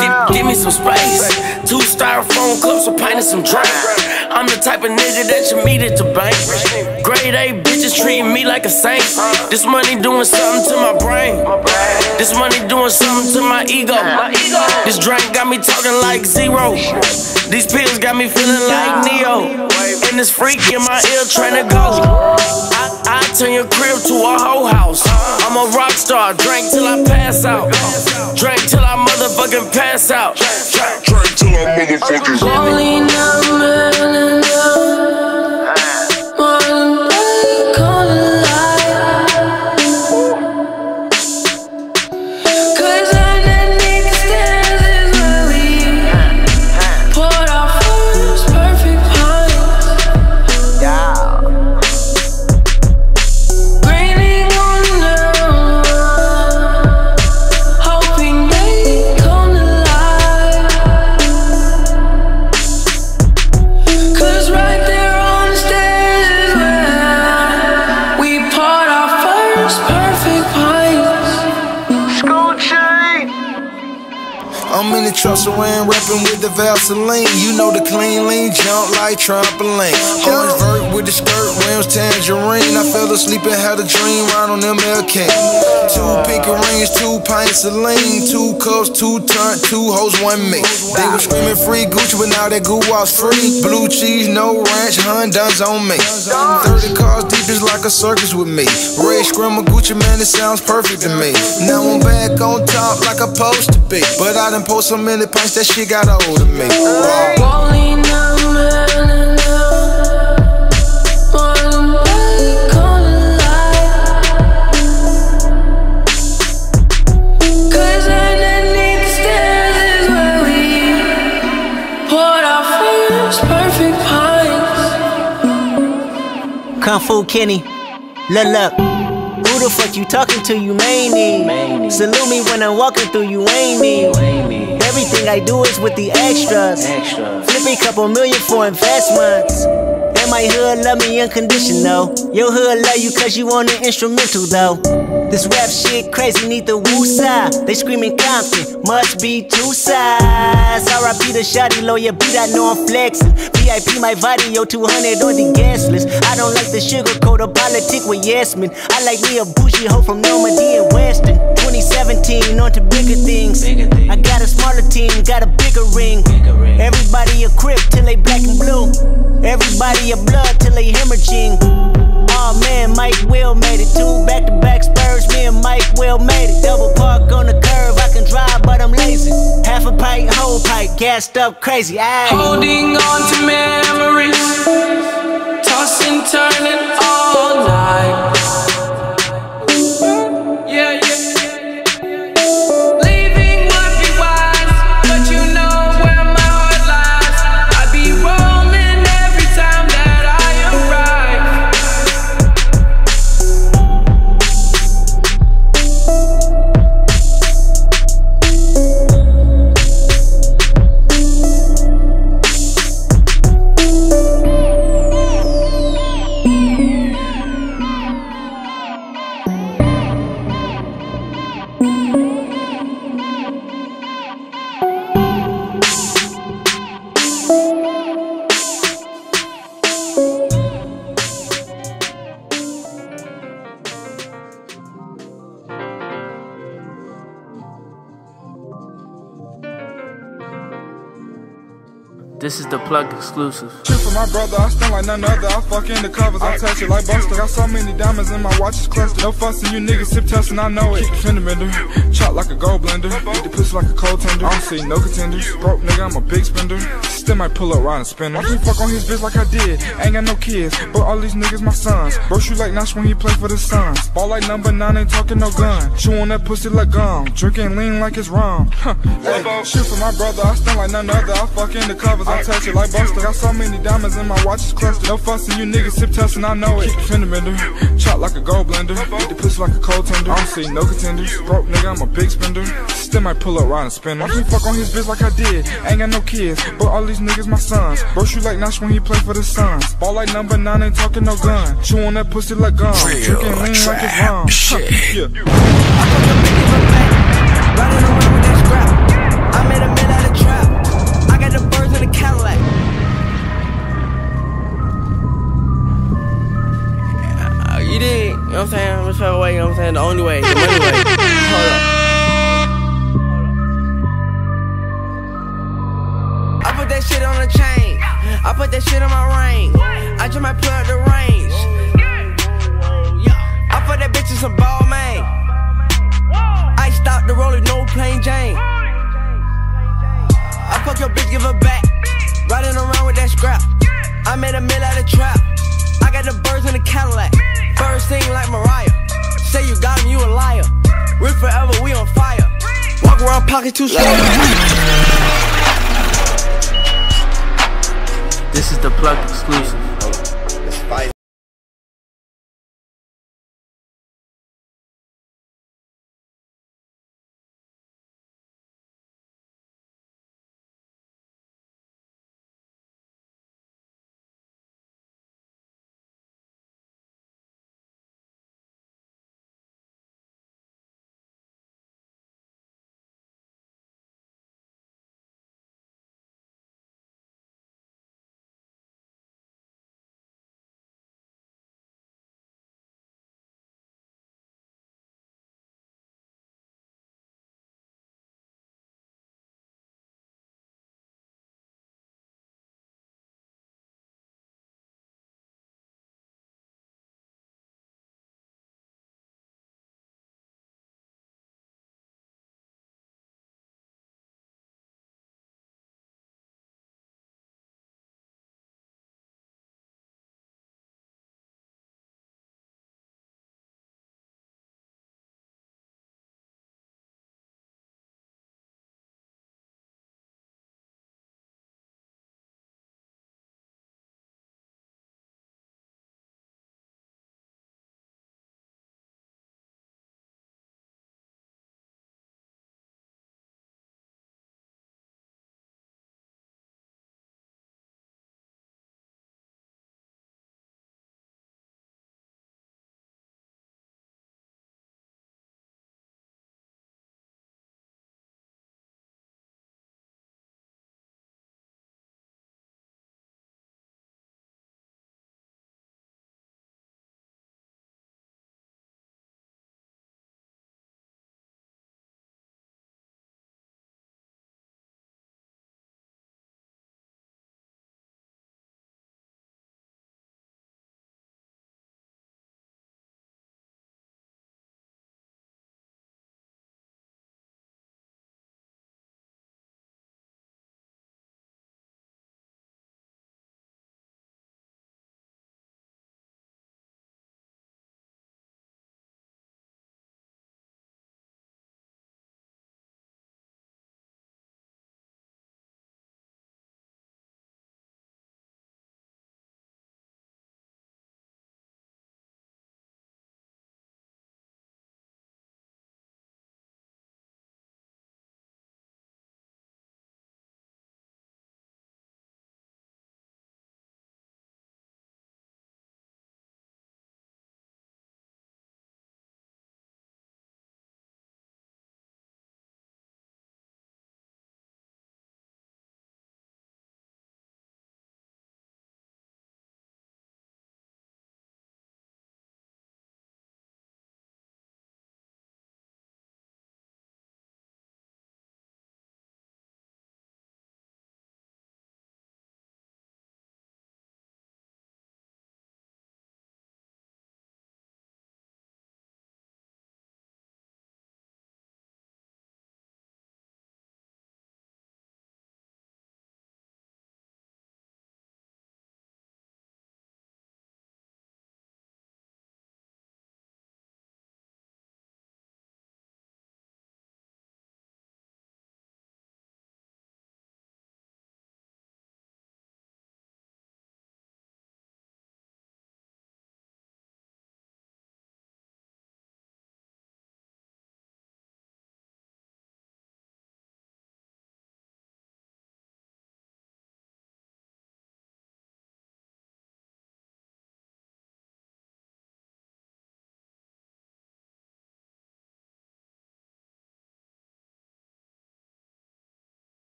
Give, give me some space. Two styrofoam cups, a pint, and some drink. I'm the type of nigga that you meet at the bank. Grade A bitches treating me like a saint. This money doing something to my brain. This money doing something to my ego. This drink got me talking like zero. These pills got me feeling like Neo. And this freak in my ear trying to go. I, I turn your crib to a whole house. I'm a rock star, drink till I pass out. Drink till I motherfucking pass out. Drink till I motherfucking. Only number I'm in the truck around rapping with the Vaseline. You know the clean lean jump like trampoline. Orange vert with the skirt, rims tangerine. I fell asleep and had a dream right on MLK. Two pink rings, two pints of lean, two cups, two turn, two hoes, one me. They were screaming free Gucci, but now that was free. Blue cheese, no ranch, Honda's on me. 30 cars deep is like a circus with me. Red screamer Gucci, man, it sounds perfect to me. Now I'm back on top like I'm supposed to be. But I done post so many pints that shit got hold of me. Rolling number Kung Fu Kenny, look, look. Who the fuck you talking to? You mainly. Salute me when I'm walking through. You ain't me. Everything I do is with the extras. Flip a couple million for investments. And my hood love me unconditional. Your hood love you cause you on the instrumental though. This rap shit crazy, need the woo side. They screaming Compton, must be two sides. RIP the shotty lawyer, beat I know I'm flexing. VIP my video 200 on the gas list. I don't like the sugar coat or politic with yes men. I like me a bougie hoe from Normandie and Weston. 2017 on to bigger things. I got a smaller team, got a bigger ring. Everybody a crip till they black and blue. Everybody a blood till they hemorrhaging. Oh man, Mike Will made it. Two back to back spurs, me and Mike Will made it. Double park on the curve, I can drive, but I'm lazy. Half a pint, whole pint, gassed up crazy. Aye. Holding on to memories, tossing, turning all night. Plug exclusive. For my brother, I spend like none other. I fuck in the covers, I touch it like Buster. Got so many diamonds in my watch, it's cluster. No fussing, you niggas sip testing, I know it. Keep the fender bender, chop like a gold blender. Eat the pussy like a cold tender. I don't see no contenders. Broke nigga, I'm a big spender. Still might pull up, ride and spin I can fuck on his bitch like I did. Ain't got no kids, but all these niggas my sons. Bro, shoot like Nash when he play for the Suns. Ball like number nine, ain't talking no gun. Chew on that pussy like gum. Drinking lean like it's rum. Huh. Hey, shit for my brother, I stand like none other. I fuck in the covers, I touch it like Buster. Got so many diamonds in my watches cluster. No fussing, you niggas sip testing, I know it. Keep the fender bender, chop like a gold blender. Eat the pussy like a cold tender. I don't see no contenders. Broke nigga, I'm a big spender. Still might pull up, ride and spin I can fuck on his bitch like I did. Ain't got no kids, but all these niggas my sons. Bro, shoot like Nash when he play for the Suns. Ball like number nine, ain't talking no gun. Chew on that pussy like gum. Drinking lean like it's rum. Huh, yeah. Running around with that scrap. I met a in a Cadillac. Did, you know what I'm saying? I'm just Which way, you know what I'm saying? The only way, the way. Hold up. I put that shit on a chain. I put that shit on my ring. I just might plug the range. I put that bitch in some ball, man. I stopped the roller, no plain Jane. I fuck your bitch, give her back. Riding around with that scrap. I made a mill out of trap. I got the birds in the Cadillac. Birds sing like Mariah. Say you got him, you a liar. Rip forever, we on fire. Walk around pocket too small. This is the plug exclusive.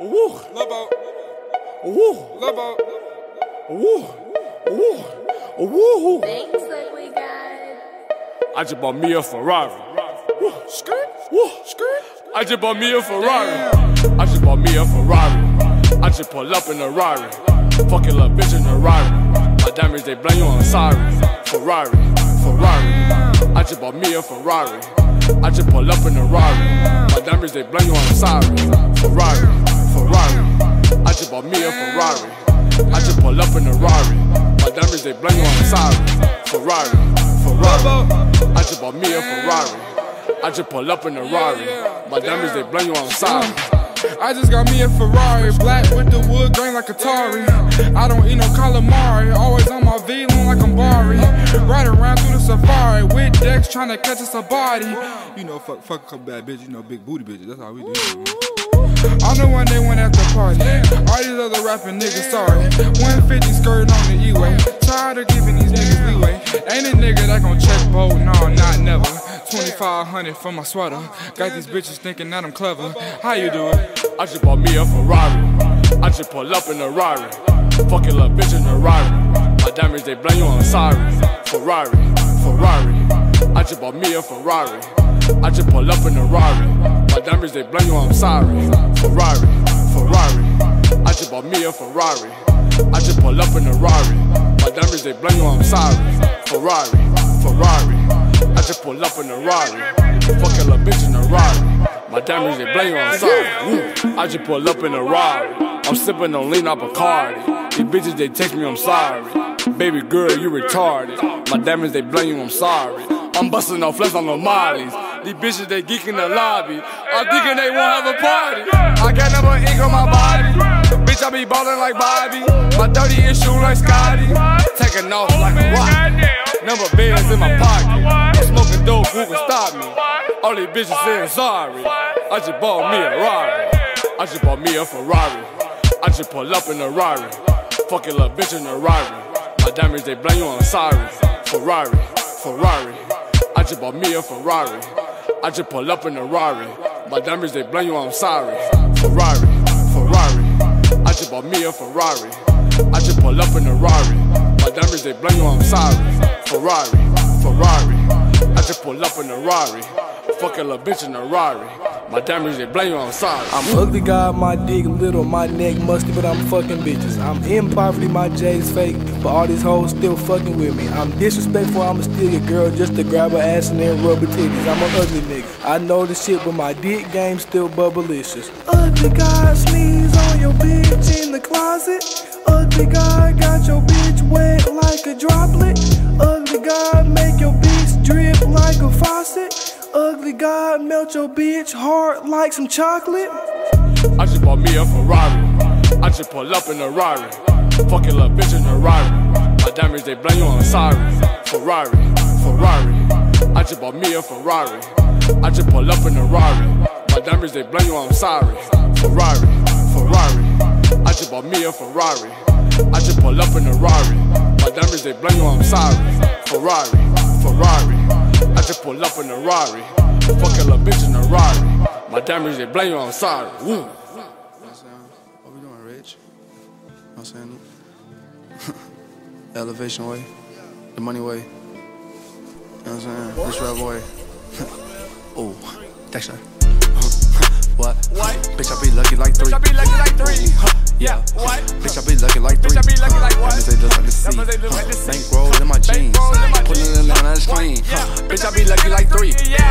Woo. Lobo. Woo. Lobo. Woo. Woo. Woo. Thanks, ugly guy. I just bought me a Ferrari. Woo. Skirt. Woo. Skirt. I just bought me a Ferrari. I just bought me a Ferrari. I just pull up in a Rari. Fucking little bitch in a Rari. My diamonds they blame you on sorry. Ferrari. Ferrari. I just bought me a Ferrari. I just pull up in a Rari. My diamonds they blame you on sorry. Ferrari. Ferrari. I just bought me a Ferrari. I just pull up in a Rari. My diamonds they blame you on sorry. Ferrari. Ferrari. I just bought me a Ferrari. I just pull up in a Rari. My diamonds they blame you on sorry. I just got me a Ferrari, black with the wood grain like Atari. I don't eat no calamari, always on my V like I'm Bari. Ride around through the safari with Dex trying to catch us a body. You know, fuck, fuck a bad bitches, you know, big booty bitches. That's how we do. I'm the one they went at the party. All these other rapping niggas sorry. 150 skirting on the E-way. Tired of giving these niggas leeway. Ain't a nigga that gon' check boat, no, not never. 2500 for my sweater. Got these bitches thinking that I'm clever. How you do it? I just bought me a Ferrari. I just pull up in a Rari. Fucking little bitch in a Rari. My diamonds they blame you on sorry. Ferrari, Ferrari. I just bought me a Ferrari. I just pull up in a Rari. My diamonds they blame you I'm sorry. Ferrari, Ferrari. I just bought me a Ferrari. I just pull up in a Rari. My diamonds they blame you I'm sorry. Ferrari, Ferrari. I just pull up in a Rari. Fucking little bitch in a Rari. My diamonds they blame you I'm sorry. I just pull up in a Rari. I'm sipping on lean up a Bacardi. These bitches they text me I'm sorry. Baby girl you retarded. My diamonds they blame you I'm sorry. I'm busting off flesh on the mollies. These bitches they geek in the lobby. I'm thinking they won't have a party. I got number ink on my body. Bitch, I be ballin' like Bobby. My 30 inch shoe like Scotty. Taking off like a rock. Number bands in my pocket. I'm smoking dope, who can stop me? All these bitches saying sorry. I just bought me a Rari. I just bought me a Ferrari. I just pull up in a Rari. Fucking little bitch in a Rari. My diamonds they blame you on sorry. Ferrari, Ferrari. I just bought me a Ferrari. I just pull up in a Rari. My diamonds they blame you I'm sorry. Ferrari, Ferrari. I just bought me a Ferrari. I just pull up in a Rari. My diamonds they blame you I'm sorry. Ferrari, Ferrari. I just pull up in a Rari. Fucking little bitch in a Rari. My diamonds they blame you on sorry. I'm ugly, got my dick little, my neck musty, but I'm fucking bitches. I'm in poverty, my J's fake, but all these hoes still fucking with me. I'm disrespectful, I'ma steal your girl just to grab her ass and then rub her titties. I'm an ugly nigga. I know the shit, but my dick game still bubblicious. Ugly guy sneeze on your bitch in the closet. Ugly guy got your bitch wet like a droplet. Ugly guy make your bitch drip like a faucet. Ugly guy melt your bitch heart like some chocolate. I just bought me a Ferrari. I just pull up in a Rari. Fucking little bitch in a Rari. My diamonds they blame you on sorry. Ferrari, Ferrari. I just bought me a Ferrari. I just pull up in a Rari. My diamonds they blame you on sorry. Ferrari, Ferrari. I just bought me a Ferrari. I just pull up in a Rari. My diamonds they blame you on sorry. Ferrari, Ferrari. Just pull up in a Rari. Fucking little bitch in a Rari. My diamonds they blame you on sorry. Woo. What we doing, Rich? You know what I'm saying? Elevation way, the money way. You know what I'm saying? This rap way. oh, Dexter. What? What? Bitch, I be lucky like three. Bitch, I be lucky like three. Huh, yeah. What? Bitch, I be lucky like three. Bitch, I be lucky like what? They look like the sea. They look like the sea. Bankroll in my jeans. Bankroll in my Putting it there, that's clean. Huh, Bitch, I be lucky like three. Yeah.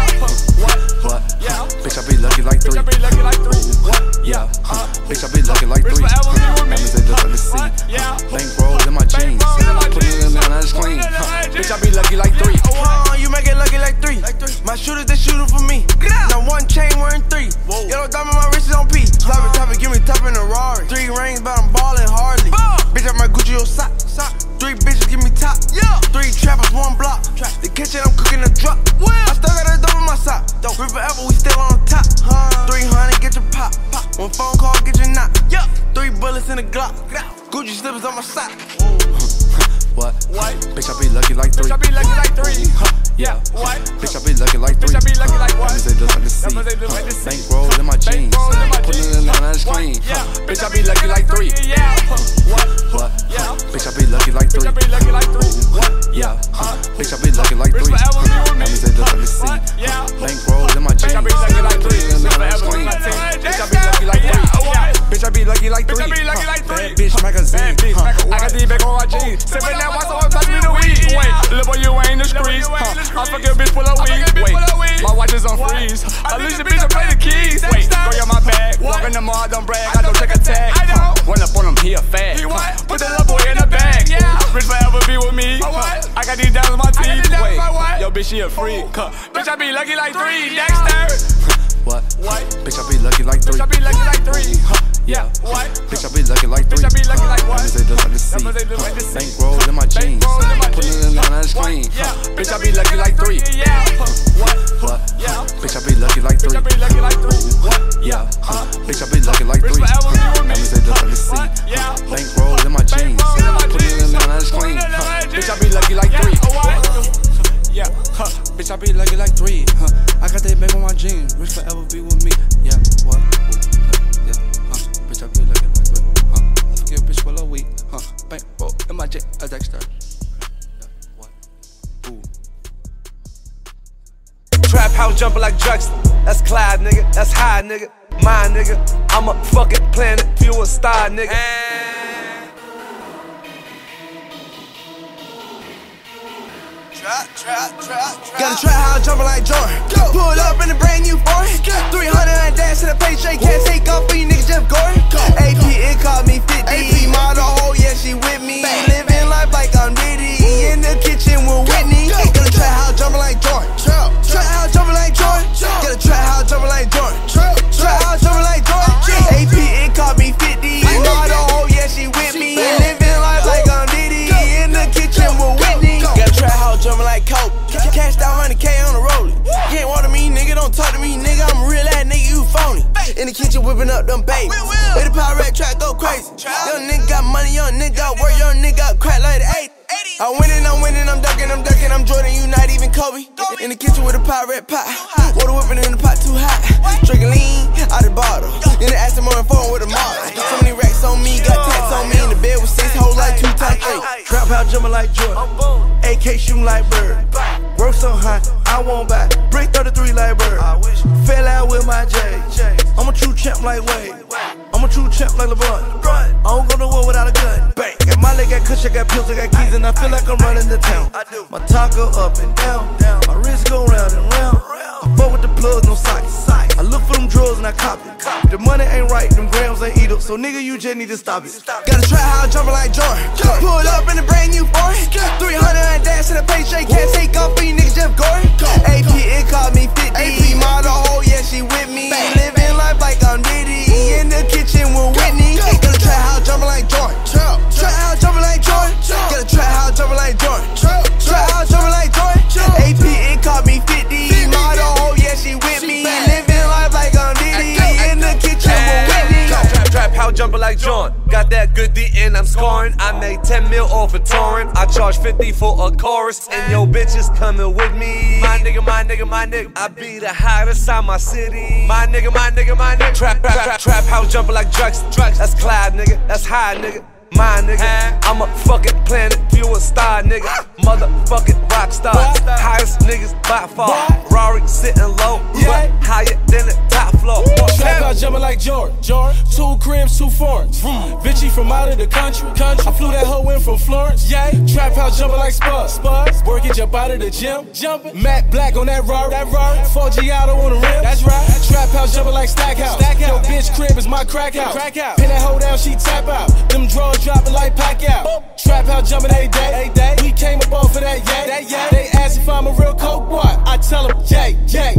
What? What? Yeah. Bitch, I be lucky like three. Bitch, I be lucky like three. What? Yeah. Huh, Bitch, I be lucky like three. Diamonds, they look like the sea. Yeah. Bankroll in my jeans. Bankroll in my Putting it in jeans. there, that's clean. Put it in Huh, my Bitch. I be lucky like three. Oh, you make it lucky like three. My shooters, they shooting for got these diamonds in my teeth. Wait, yo, bitch, she a freak. Huh. Bitch, I be lucky like three. Dexter. What? What? Bitch, I be lucky like three. Bitch, I be lucky like three. Yeah. What? Bitch, I be lucky like three. Bitch, I be lucky like what? They look like the sea. They look like the sea. Bankroll in my jeans. Put it in on the screen. Yeah. Bitch, I be lucky like three. Yeah. What? What? Yeah. Bitch, I be lucky like three. Bitch, I be lucky like three. What? Yeah. Huh. Bitch, I be lucky like three. forever be with me. Numbers they look like the sea. Yeah. Bankroll in my jeans. Bankroll in my Put it in on the screen. Put it in Bitch, I be lucky like three. Yeah, huh. Bitch, I be lucky like three. Huh. I got that bag on my jeans. Rich forever be with me. Yeah, what? Huh. Bank, bro, in my jet, a Dexter. Yeah, what? Ooh. Trap house jumping like Drexler. That's Clyde, nigga. That's high, nigga. My nigga. I'm a fucking planet, a star, nigga. Got a trap house jumping like Jordan. Pull up in a brand new foreign. 300 and dash to the pay straight. Can't take off for you niggas, Jeff Gordon. AP, it called me 50. AP, model, oh yeah, she with me. Living life like I'm Diddy. Whipping up them babies. Let the power pirate track go crazy. Young nigga got money, young nigga got work, young nigga got crack like the 80. I'm winning, I'm winning, I'm ducking, I'm ducking, I'm Jordan, you not even Kobe. In the kitchen with a pirate pot. Water whipping in the pot too hot. Drinking lean out the bottle. In the Aston Martin phone with a model. So many racks on me, got tats on me. In the bed with six hoes like two times eight. Trap house jumping like Jordan. AK shooting like Bird. Work so high, I won't buy. Brick 33 like Bird. Fell out with my J. I'm a true champ like Wade. I'm a true champ like LeBron. I don't go to war without a gun. Bang. Got my leg, got kush, I got pills, I got keys, and I feel like I'm running the town. I do. My talk go up and down. My wrist go round and round. I fuck with the plugs, no sockets. I look for them drugs and I cop it. The money ain't right, them grams ain't eat up. So nigga, you just need to stop it. Got a trap house jumping like Jordan. Pull up in a brand new foreign. 50 for a chorus. And yo bitches coming with me. My nigga, my nigga, my nigga. I be the hottest out my city. My nigga, my nigga, my nigga. Trap, trap, trap, trap house jumping like Drex. Drex. That's Clyde, nigga. That's high, nigga. My nigga, I'm a fucking planet, you a star, nigga. Motherfucking rock star, highest niggas by far. Rory sitting low, but higher than the top floor. Trap out jumping like Jordan. Jordan. Two cribs, two foreigns. Vichy from out of the country. country. I flew that hoe in from Florence. Yeah. Trap house jumping like Spud. Spud. Work it jump out of the gym. Jumping. Matt Black on that Rari. That Rari. 4G auto on the rim. That's right. Trap house jumping like Stackhouse. Stackhouse. Yo, bitch crib is my crack house. Crack house. Pin that hoe down, she tap out. Them drawers dropping like pack out. Trap house jumping every day. Tell them, yeah, yeah,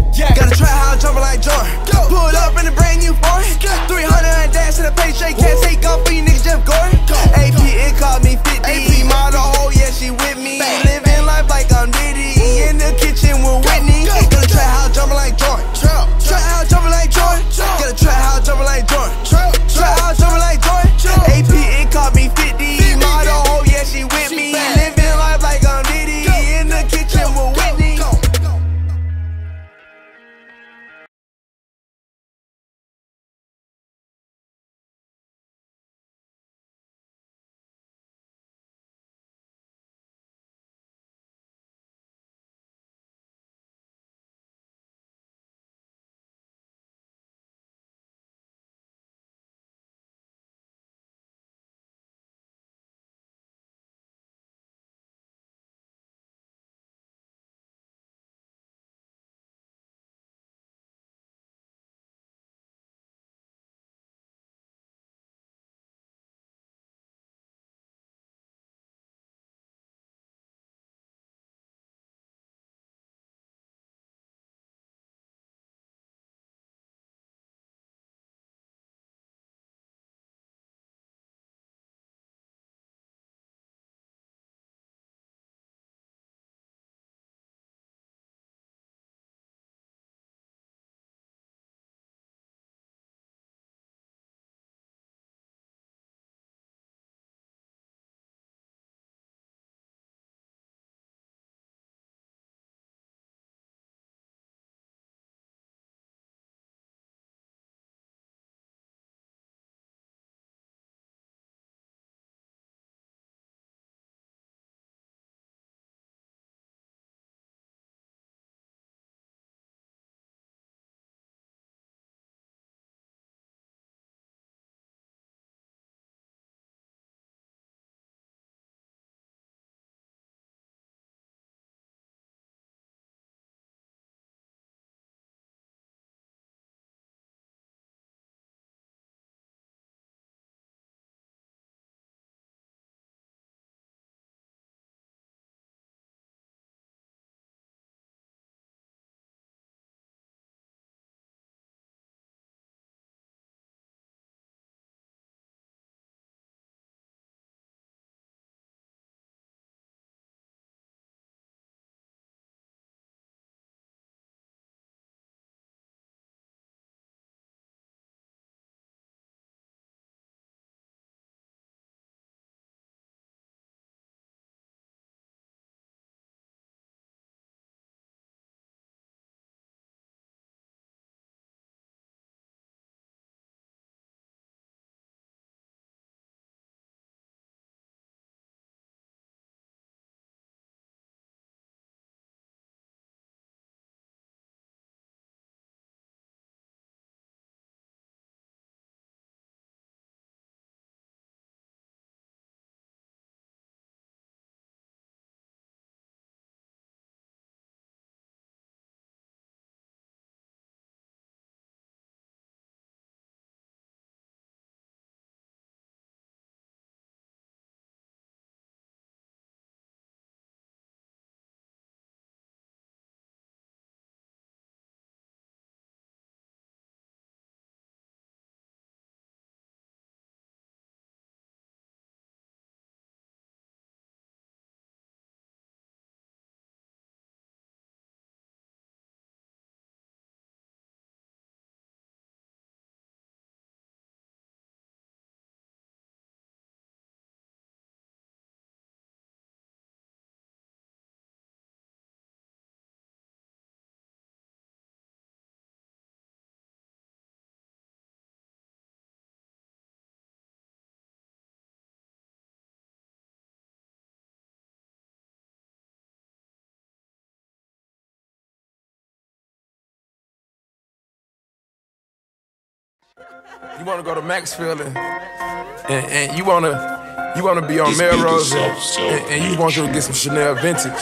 You wanna go to Maxfield and, and, and you wanna you wanna be on This Melrose and, so- and, and you want to get some Chanel vintage.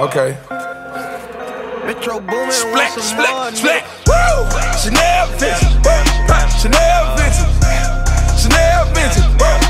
Okay. Metro Boomin, Splat, want some splat, splat. Woo! Chanel vintage. Chanel vintage. Chanel vintage. Chanel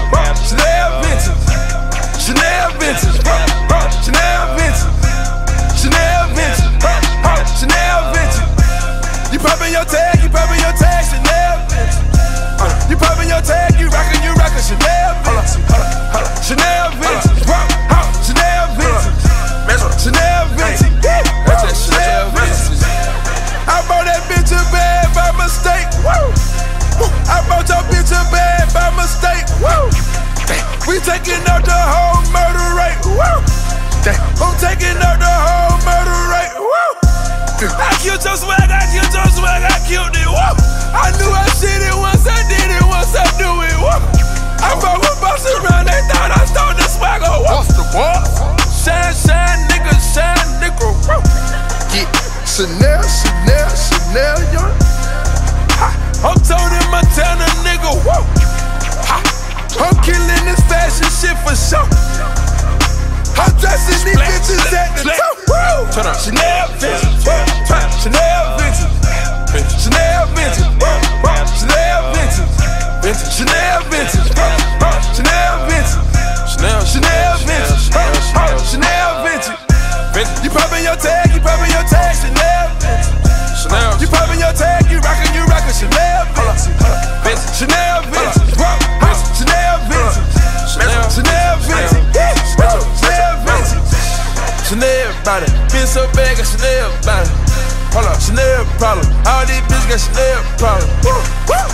got Chanel problem.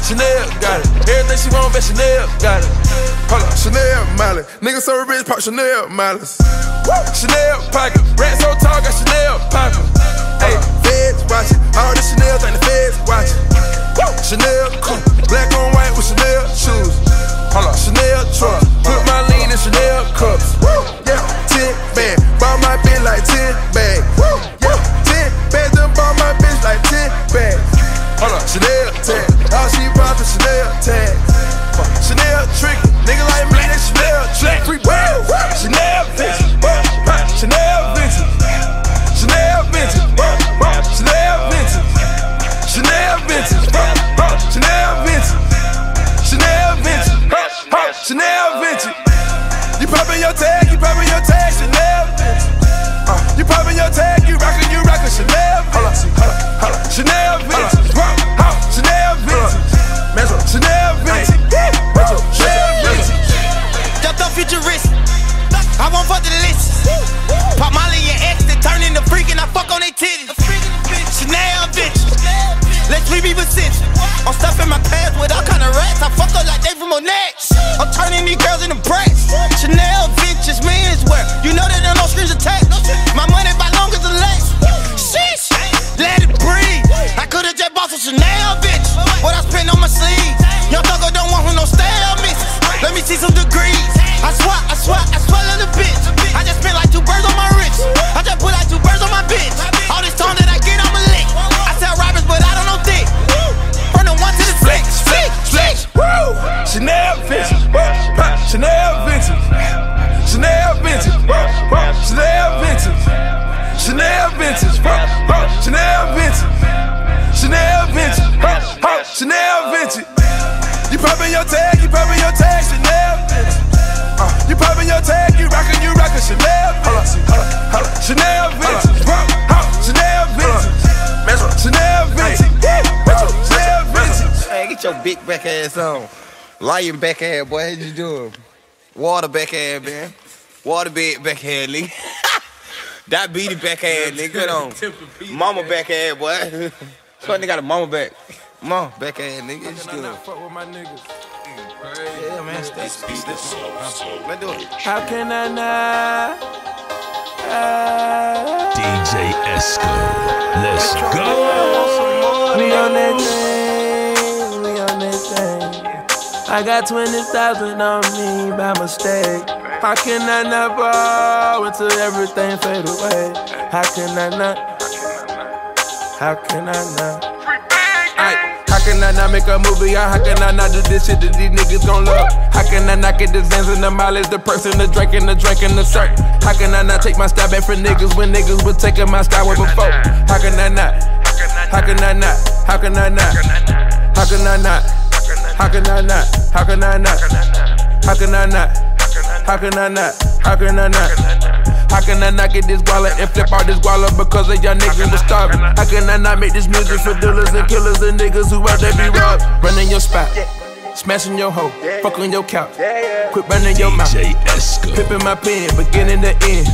Chanel got it. Everything she want, bet Chanel got it. Hold up, Chanel Molly. Niggas so rich, pop Chanel Molly's. Chanel pocket. Rat so tall, got Chanel pocket. Hey, uh, feds watching. All the Chanel think the feds watching. Chanel cool. Black on white with Chanel shoes. Hold up, Chanel truck. Put my lean in Chanel cups. Yeah, 10 bag. Bought my bitch like 10 bag. Chanel vintage. You poppin' your tag, you poppin' your tag, Chanel vintage. Uh, you poppin' your tag, you rockin', you rockin' Chanel vintage. Chanel vintage. Chanel vintage. Chanel vintage. Chanel vintage. Jumped up futuristic. I won't fuck the list. Pop Molly and X that turn into freak and I fuck on they titties. Chanel bitch. Let's leave me with six. I'm stuffing my pants with all kind of rats. I fuck her like they from Monet. I'm turning these girls. Chanel vintage menswear. You know that there no strings attached. My money by long as the legs. Sheesh. Let it breathe. I could've just bought some Chanel bitch. What I spend on my sleeves. Young thugger don't want who no stale miss. Let me see some degrees. I swear, I swear, I swear on the bitch. Chanel vintage. Chanel vintage. Chanel vintage. Chanel vintage. You poppin' your tag, you poppin' your tag, Chanel vintage. Uh, you poppin' your tag, you rockin', you rockin' Chanel vintage. Chanel vintage. Chanel vintage. Chanel vintage. Chanel vintage. Hey, get your big back ass on. Lion back ass, boy. How you doing? Water back ass, man. Water bed back ass, nigga. That beady back ass, nigga. Get on. Mama back ass, boy. So nigga got a mama back. Mama back ass, nigga. What you doing? Fuck with my niggas. Yeah, man. Stay, stay, stay. Let's do it. How can I not? Uh, DJ Esco. Let's go. We on that thing, we on that thing. I got 20,000 on me by mistake. How can I not ball until everything fade away? How can I not? How can I not? Alright, can I not make a movie? How can I not do this shit that these niggas gon' love? How can I not get the Zans and the mileage, the person, the drink and the drink and the cert? How can I not take my style back for niggas when niggas was taking my style way before? How? How can I not? How can I not? How can I not? How can I not? How can I not? How can I not? How can I not? How can I not? How can I not How can I not get this wallet and flip out this wallet because of y'all niggas was starving? How can I not make this music for dealers and killers and niggas who out there be robbed? Running your spot, smashing your hoe, fucking your couch, quit running your mouth. Pippin' my pen, beginning to end,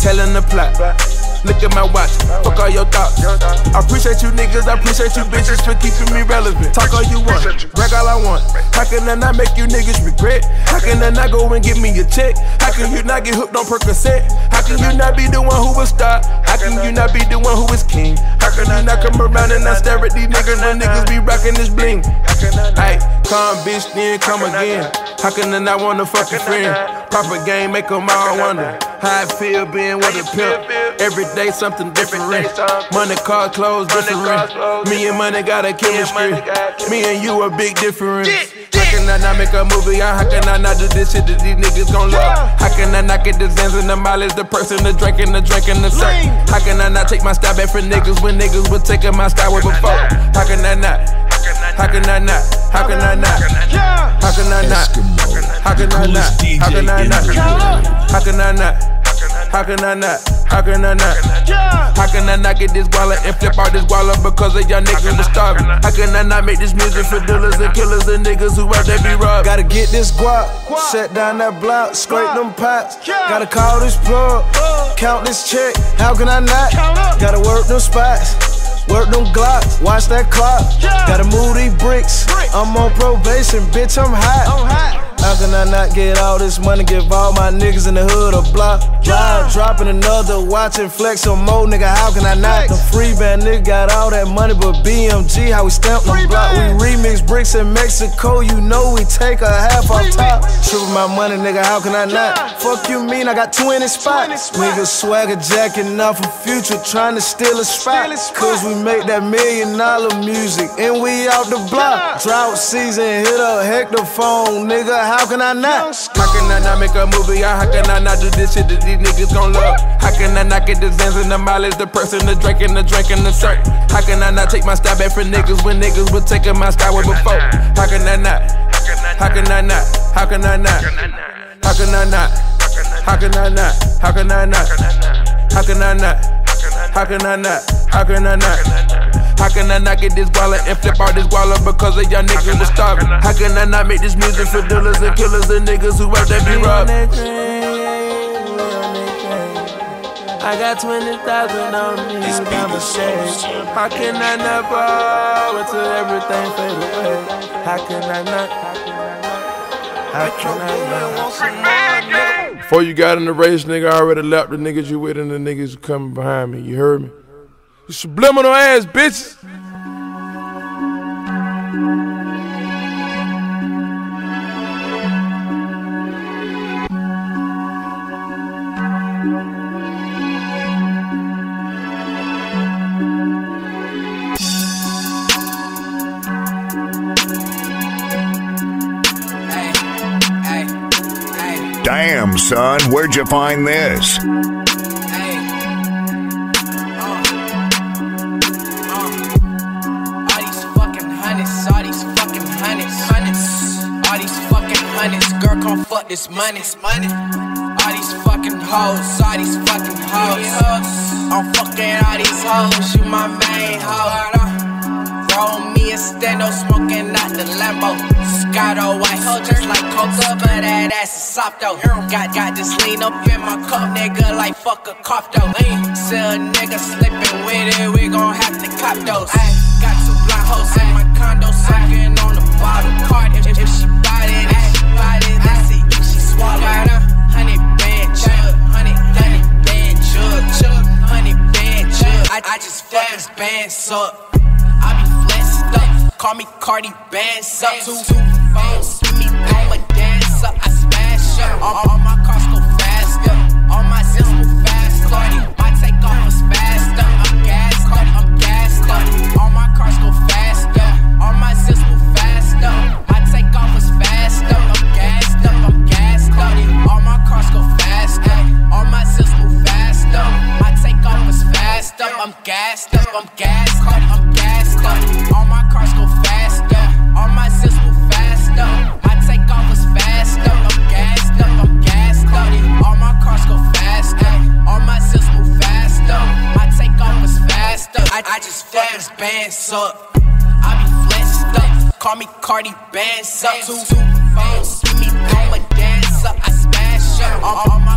telling the plot. Look at my watch, fuck all your thoughts. I appreciate you niggas, I appreciate you bitches for keeping me relevant. Talk all you want, brag all I want. How can I not make you niggas regret? How can I not go and give me a check? How can you not get hooked on Percocet? How can you not be the one who was star? How can you not be the one who is king? How can you not come around and not stare at these niggas when niggas be rocking this bling? Hey, come bitch, then come again. How can I not want a fucking friend? Proper game, make them all wonder how I feel being with a pimp. Every day something different. Money, car, clothes, different. Me and money got a chemistry. Me and you a big difference. How can I not make a movie? How can I not do this shit that these niggas gon' love? How can I not get the Zans and the mileage, the person, the drink and the drink and the cert? How can I not take my style back for niggas when niggas was taking my style way before? How can I not? How can I not? How can I not? How can I not? How can I not? How can I not? How can I not? How can I not? How can I not? How can I not get this wallet and flip out this wallet because of y'all niggas was starving? How can I not make this music for dealers and killers and niggas who out there be robbed? Gotta get this guap, shut down that block, scrape them pots. Gotta call this plug, count this check. How can I not? Gotta work them spots. Work them glocks, watch that clock. Gotta move these bricks. I'm on probation, bitch, I'm hot. How can I not get all this money? Give all my niggas in the hood a block. Drive, dropping another, watching flex on more, nigga. How can I not? The free band nigga got all that money, but BMG, how we stamp the block. We remix bricks in Mexico, you know we take a half off top. Triple my money, nigga, how can I not? Fuck you mean I got 20 spots? Niggas swagger jacking off a future, trying to steal a spot. Cause we make that million dollar music, and we out the block. Drought season, hit up a hectophone, nigga, how can I not? How can I not make a movie? How can I not do this shit that these niggas gon' love? How can I not get the Zans and the mileage, the person, the drink and the drink and the cert? How can I not take my style back for niggas when niggas was taking my style way before? How can I not? How can I not? How can I not? How can I not? How can I not? How can I not? How can I not? How can I not? How can I not? How can I not get this wallet and flip out this wallet because of y'all niggas was starving? How can I not make this music for dealers and killers and niggas who out there be robbed? I got 20,000 on me by mistake. How can I not fall until everything fade away? How can I not? How can I not? Before you got in the race, nigga, I already left the niggas you with and the niggas coming behind me. You heard me? Subliminal ass bitches. Damn, son, where'd you find this? Hundreds, girl, come fuck this money, money. All these fucking hoes, all these fucking hoes. I'm fucking all these hoes, you my main hoe. Roll me a steno, smoking out the Lambo. Scotto white just like Coca, but that ass is soft though. Got got this lean up in my cup, nigga, like fuck a cop though. See a nigga slipping with it, we gon' have to cop those. Got two blind hoes in my condo, sucking on the bottle. Card swallow. Got band chug. I, just fuck this band up. I be flexed up, call me Cardi Bands up. Two, two phones, give me I'ma dance up. I smash up, I'm gassed up, I'm gassed up. All my cars go faster, all my zips move faster. My takeoff was faster, I'm gassed up, I'm gassed up. All my cars go faster, all my zips move faster. My takeoff was faster, I, I just fuck bands up. I be flexed up, call me Cardi Bands up. Two, two phones, give me, I'm a dancer. I smash up all my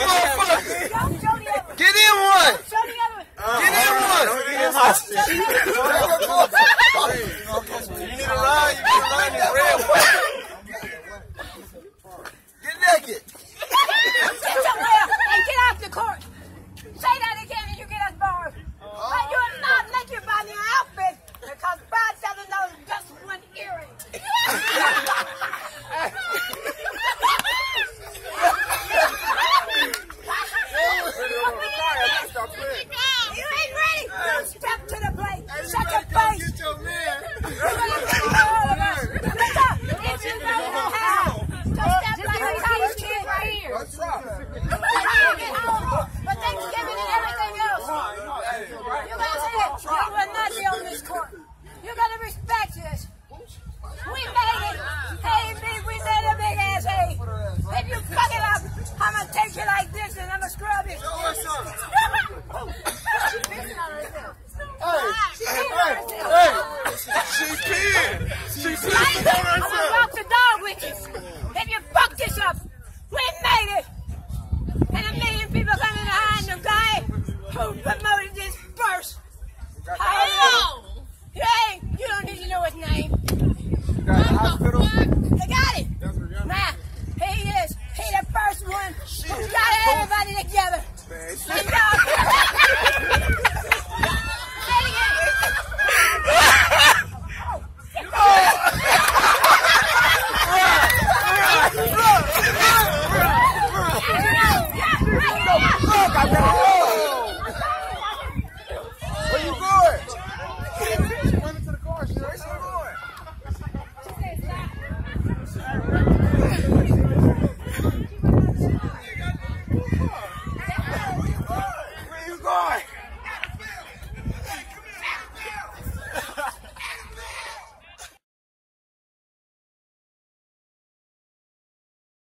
Yeah.